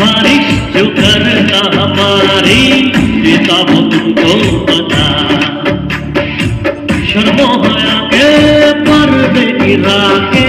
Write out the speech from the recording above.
बारिश जो करना हमारी देता वो तुमको बता। शर्मो हया के पर्दे गिरा के